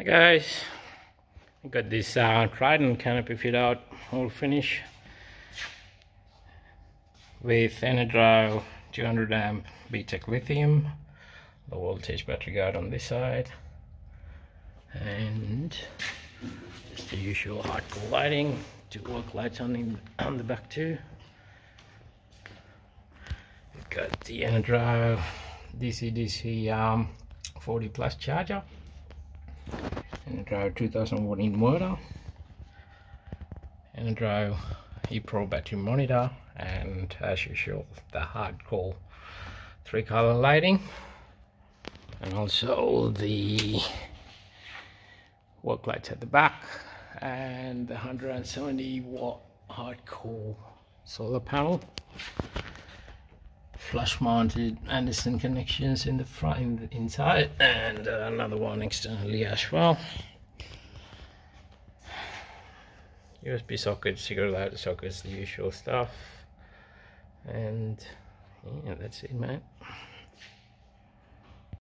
Hi guys, I got this uh, Trident canopy fit out, all finish with Enerdrive 200 amp BTEC lithium, low voltage battery guard on this side, and just the usual Hardkorr lighting, two work lights on the, on the back too. We've got the Enerdrive DC DC um, 40 plus charger Enerdrive 2000 watt inverter Enerdrive ePro battery monitor and as usual the Hardkorr three color lighting. And also the work lights at the back and the 170 watt Hardkorr solar panel flush mounted Anderson connections in the front in the inside and uh, another one externally as well. USB sockets, cigarette lighter sockets, the usual stuff. And yeah that's it man